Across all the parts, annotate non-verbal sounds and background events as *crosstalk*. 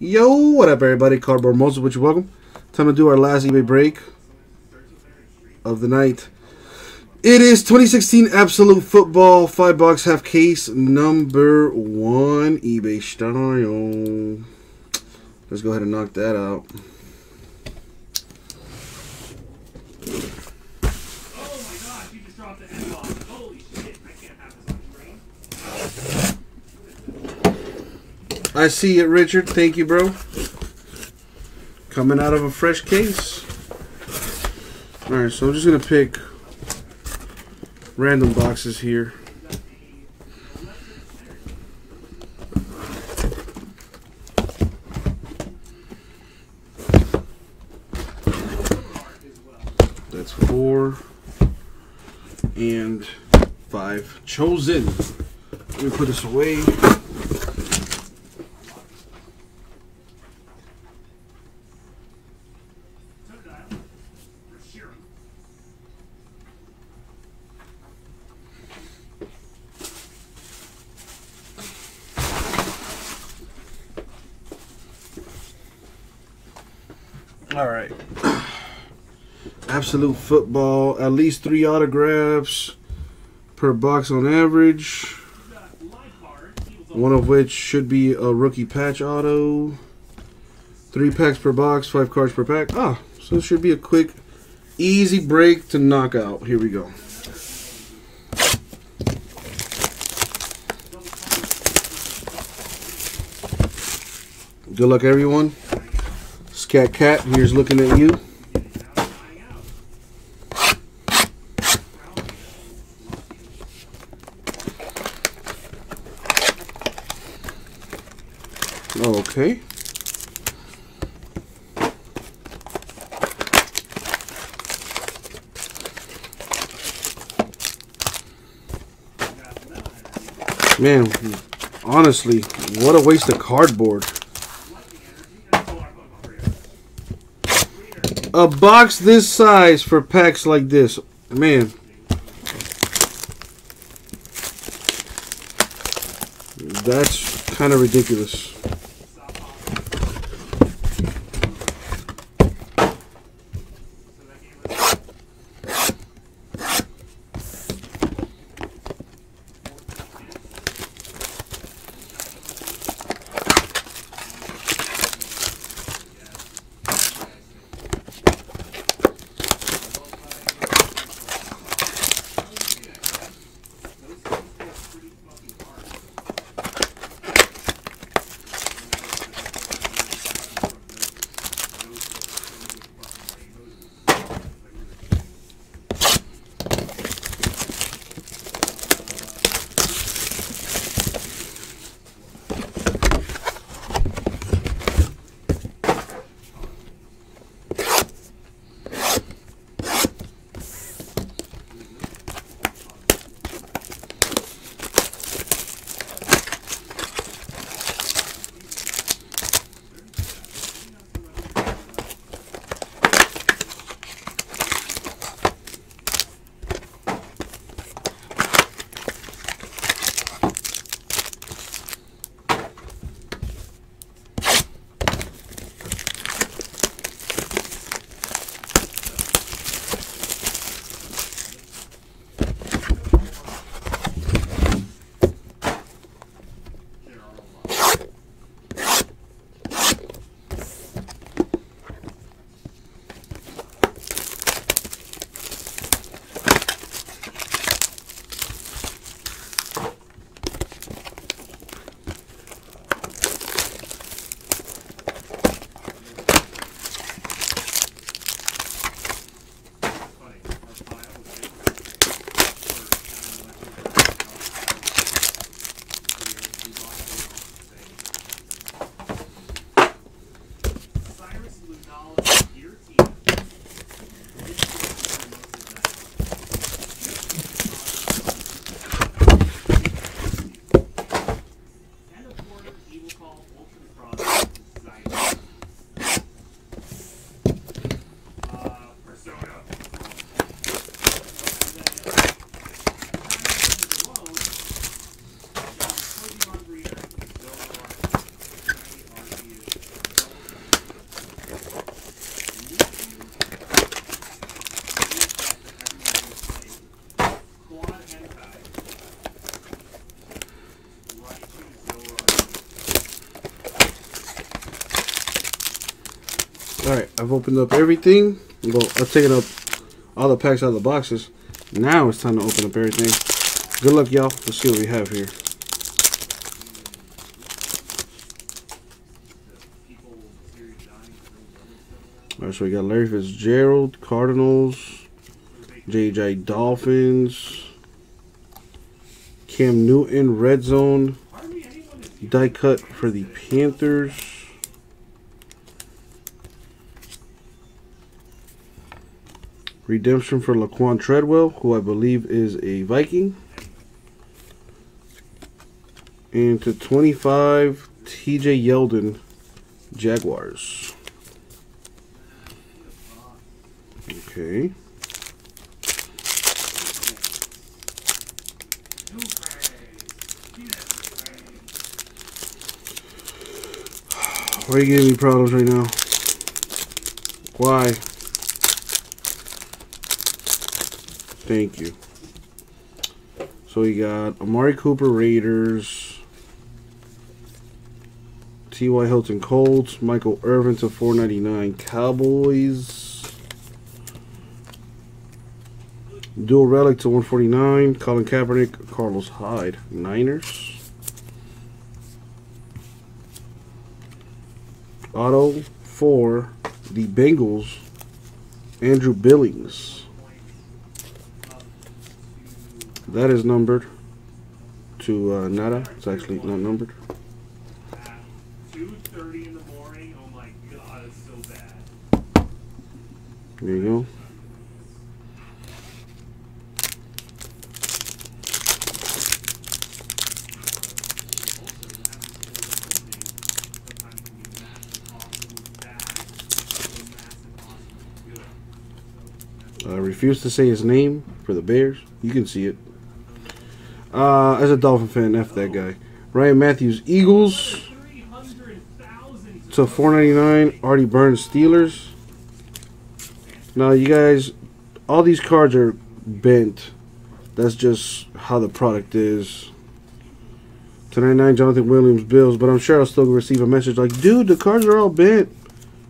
Yo, what up, everybody? Cardboard Moses, which welcome. Time to do our last eBay break of the night. It is 2016 Absolute Football 5 box half case number one eBay style. Let's go ahead and knock that out. Oh my gosh, you just dropped the end box. Holy shit, I can't have this on screen. I see it, Richard. Thank you, bro. Coming out of a fresh case. Alright, so I'm just going to pick random boxes here. That's four and five. Chosen. Let me put this away. All right. *clears throat* Absolute football. At least three autographs per box on average. One of which should be a rookie patch auto. Three packs per box, five cards per pack. Ah, so it should be a quick, easy break to knock out. Here we go. Good luck, everyone. Scat Cat, here's looking at you. Okay. Man, honestly, what a waste of cardboard. A box this size for packs like this. Man. That's kind of ridiculous. I've opened up everything. Well, I've taken up all the packs out of the boxes. Now it's time to open up everything. Good luck, y'all. Let's see what we have here. Alright, so we got Larry Fitzgerald, Cardinals, JJ Dolphins, Cam Newton, Red Zone, die cut for the Panthers. Redemption for Laquan Treadwell, who I believe is a Viking. And to 25, TJ Yeldon, Jaguars. Okay. Why are you giving me problems right now? Why? Thank you. So we got Amari Cooper Raiders, T.Y. Hilton Colts, Michael Irvin to 499 Cowboys, Dual Relic to 149 Colin Kaepernick, Carlos Hyde, Niners. Auto for the Bengals, Andrew Billings. That is numbered to uh, Nada. It's actually not numbered. Two thirty in the morning. Oh my god, it's so bad. There you go. I refuse to say his name for the Bears. You can see it. Uh, as a Dolphin fan, F that guy. Ryan Mathews, Eagles to 499. Artie Burns, Steelers. Now, you guys, all these cards are bent. That's just how the product is. To 99, Jonathan Williams, Bills. But I'm sure I'll still receive a message like, dude, the cards are all bent.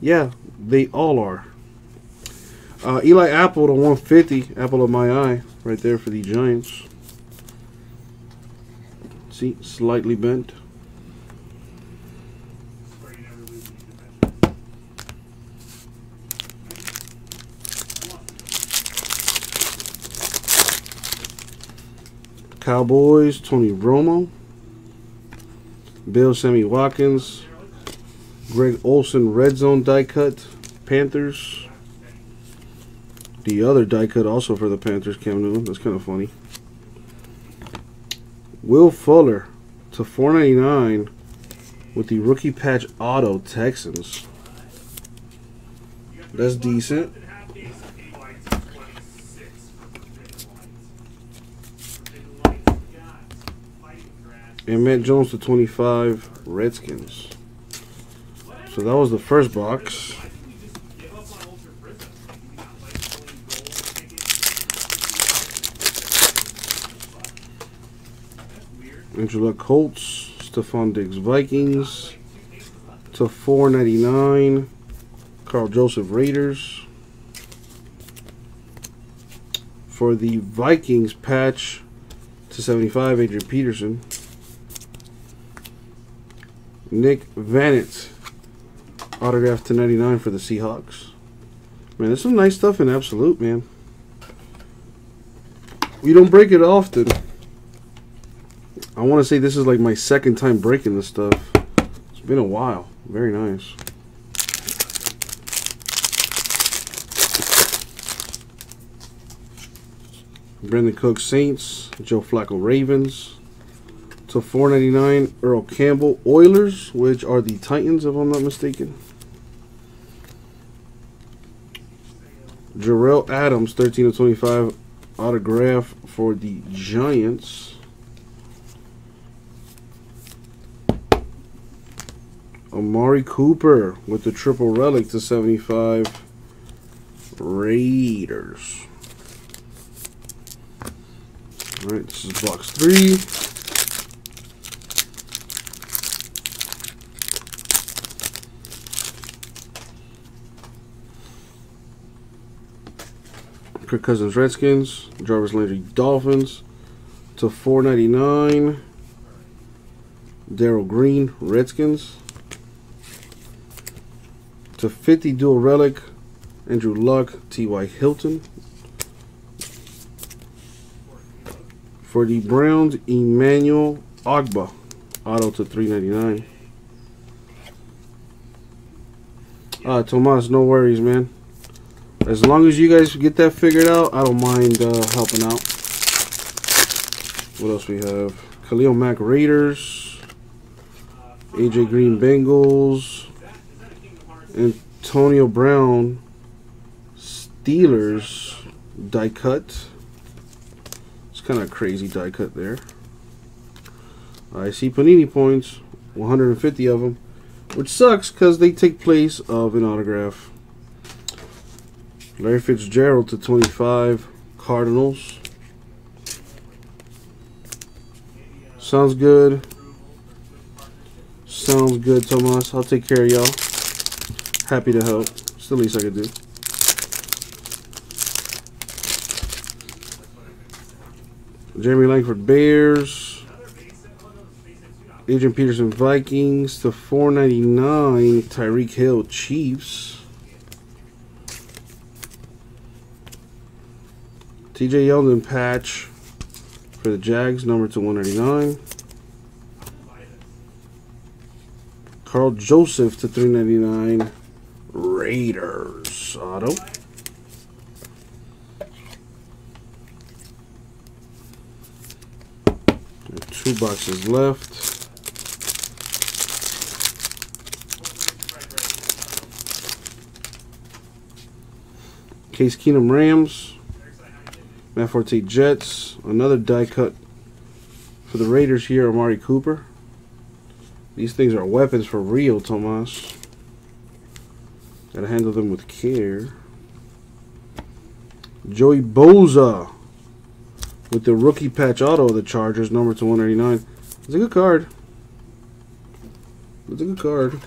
Yeah, they all are. Uh, Eli Apple to 150, apple of my eye, right there for the Giants. Slightly bent. Cowboys, Tony Romo. Bill Sammy Watkins. Greg Olsen, Red Zone die cut. Panthers. The other die cut also for the Panthers, Cam Newton. That's kind of funny. Will Fuller to 499 with the rookie patch auto Texans. That's decent. And Matt Jones to 25 Redskins. So that was the first box. Luck Colts, Stefon Diggs Vikings to 499. Karl Joseph Raiders. For the Vikings patch to 75, Adrian Peterson. Nick Vannett, autograph to 99 for the Seahawks. Man, there's some nice stuff in Absolute, man. We don't break it often. I want to say this is like my second time breaking this stuff. It's been a while. Very nice. Brandin Cook Saints, Joe Flacco Ravens. To 499 Earl Campbell Oilers, which are the Titans if I'm not mistaken. Jerell Adams, 13 of 25 autograph for the Giants. Amari Cooper with the triple relic to 75 Raiders. All right, this is box three. Kirk Cousins Redskins, Jarvis Landry Dolphins to 499. Darrell Green Redskins to 50 dual relic Andrew Luck T.Y. Hilton for the Browns Emmanuel Ogbah auto to 399. Uh, Tomas, no worries, man. As long as you guys get that figured out, I don't mind uh, helping out. What else we have? Khalil Mack Raiders, AJ Green Bengals, Antonio Brown Steelers die cut. It's kind of crazy die cut there. I see Panini points, 150 of them, which sucks because they take place of an autograph. Larry Fitzgerald to 25, Cardinals. Sounds good. Sounds good, Tomas. I'll take care of y'all. Happy to help. It's the least I could do. Jeremy Langford Bears. Adrian Peterson Vikings to 499 Tyreek Hill Chiefs. TJ Yeldon patch for the Jags, number to 199. Karl Joseph to 399 Raiders auto. Two boxes left. Case Keenum Rams. Matt Forte Jets. Another die cut for the Raiders here, Amari Cooper. These things are weapons for real, Tomas. Gotta handle them with care. Joey Bosa with the rookie patch auto of the Chargers, number to 189. It's a good card. It's a good card.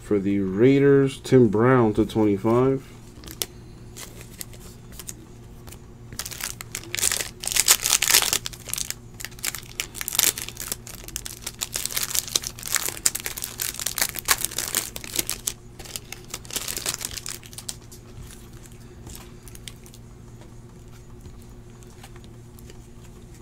For the Raiders, Tim Brown to 25.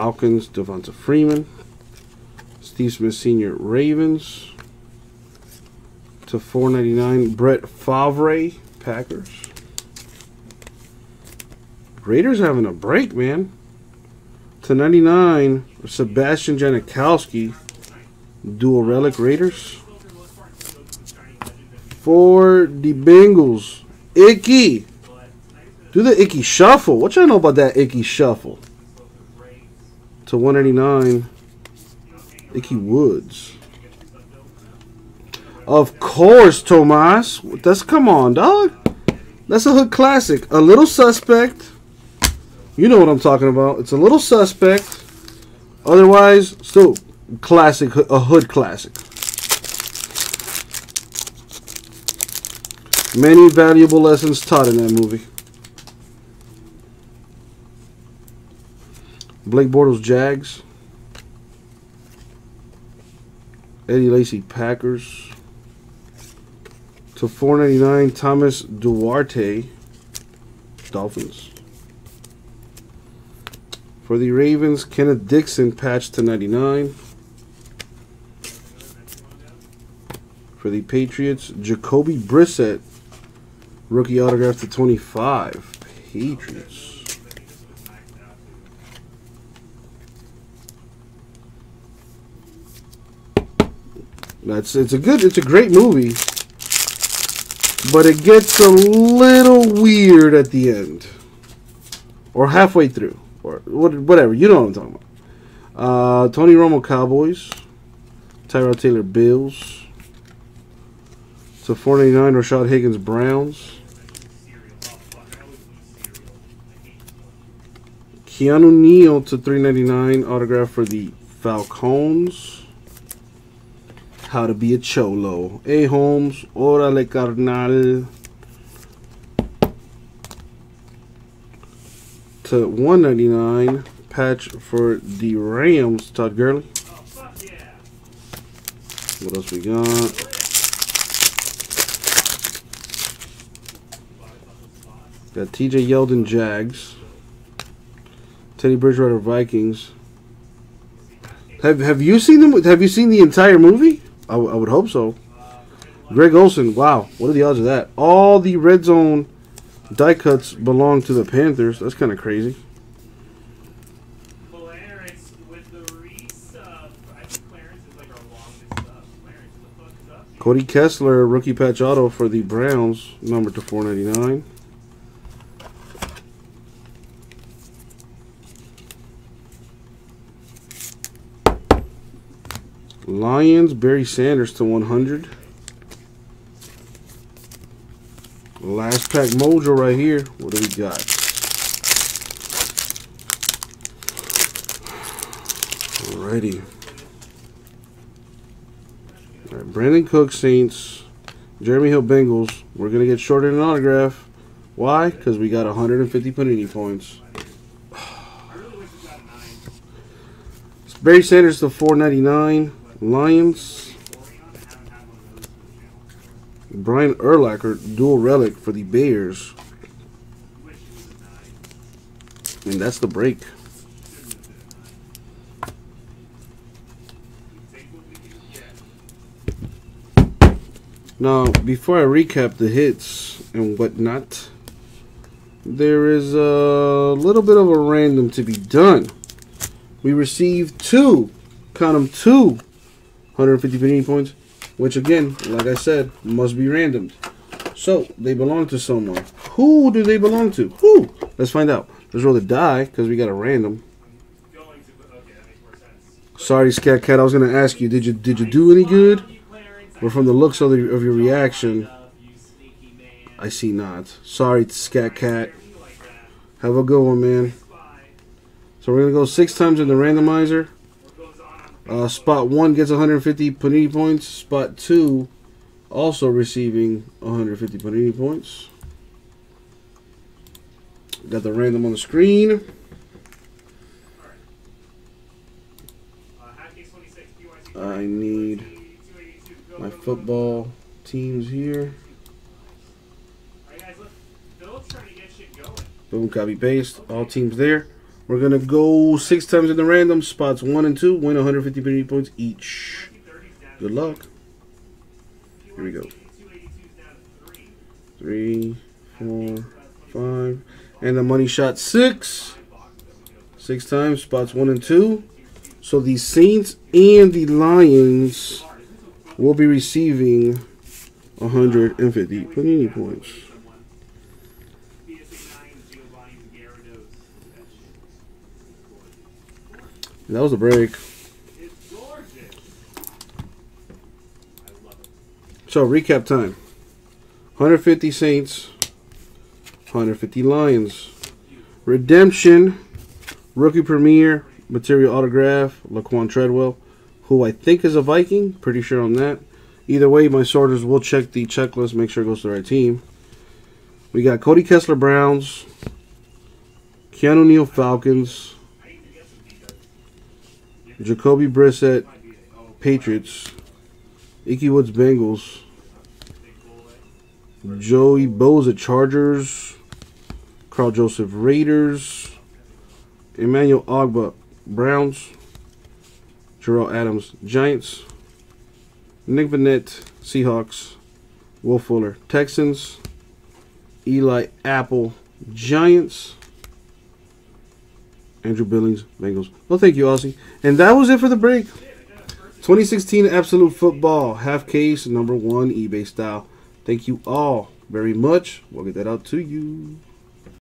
Falcons, Devonta Freeman. Steve Smith Sr. Ravens. To 499 Brett Favre, Packers. Raiders having a break, man. To 99 Sebastian Janikowski, Dual Relic Raiders. For the Bengals, Ickey. Do the Ickey Shuffle. What y'all know about that Ickey Shuffle? To 189 Ickey Woods. Of course, Tomas. That's come on, dog. That's a hood classic. A little suspect. You know what I'm talking about. It's a little suspect. Otherwise, still classic, a hood classic. Many valuable lessons taught in that movie. Blake Bortles Jags. Eddie Lacy Packers. To 499 Thomas Duarte Dolphins. For the Ravens, Kenneth Dixon patch to 99. For the Patriots, Jacoby Brissett rookie autograph to 25. Patriots. That's it's a good it's a great movie. But it gets a little weird at the end. Or halfway through. Or whatever. You know what I'm talking about. Uh, Tony Romo Cowboys. Tyrod Taylor Bills. So 499 Rashard Higgins Browns. Keanu Neal to 399 autograph for the Falcons. How to be a cholo. Hey, Holmes, órale carnal. To 199 patch for the Rams, Todd Gurley. Oh, yeah. What else we got? Got TJ Yeldon Jags. Teddy Bridgewater Vikings. Have Have you seen them? Have you seen the entire movie? I, w- I would hope so. Greg Olsen. Wow, what are the odds of that? All the red zone die cuts belong to the Panthers. That's kind of crazy. Clarence with the resub. Uh, I think Clarence is like our longest sub. Clarence, what the fuck is up? Cody Kessler, rookie patch auto for the Browns, number to 499. Lions, Barry Sanders to 100. Last pack mojo right here. What do we got? Alrighty. All right, Brandin Cook, Saints. Jeremy Hill, Bengals. We're going to get shorted an autograph. Why? Because we got 150 Panini points. *sighs* Barry Sanders to 499. Lions. Brian Urlacher, dual relic for the Bears. And that's the break. Now, before I recap the hits and whatnot, there is a little bit of a random to be done. We received two, count them two, 150 Panini points, which again, like I said, must be randomed. So, they belong to someone. Who do they belong to? Who? Let's find out. Let's roll the die, because we got a random. Sorry, Scat Cat, I was going to ask you, did you did you do any good? But from the looks of, the, of your reaction, I see not. Sorry, Scat Cat. Have a good one, man. So we're gonna go six times in the randomizer. Uh, spot one gets 150 Panini points. Spot two also receiving 150 Panini points. Got the random on the screen. I need My football teams here. Alright, guys, look. Philip's trying to get shit going. Boom, copy paste. All teams there. We're gonna go six times in the random. Spots one and two win 150 points each. 230's down to Good luck. Here we go. 282's down to three. Four, five, and the money shot six. Six times, spots one and two. So the Saints and the Lions will be receiving 150 Panini points. And that was a break. So recap time: 150 Saints, 150 Lions. Redemption, rookie premiere, material autograph, Laquan Treadwell, who I think is a Viking. Pretty sure on that. Either way, my sorters will check the checklist, make sure it goes to the right team. We got Cody Kessler Browns, Keanu Neal Falcons, Jacoby Brissett Patriots, Ickey Woods Bengals, Joey Bosa Chargers, Karl Joseph Raiders, Emmanuel Ogbah Browns, Jerell Adams Giants, Nick Vannett Seahawks, Will Fuller Texans, Eli Apple Giants, Andrew Billings Bengals. Well, thank you, Aussie. And that was it for the break. 2016 Absolute Football half case number one eBay style. Thank you all very much. We'll get that out to you.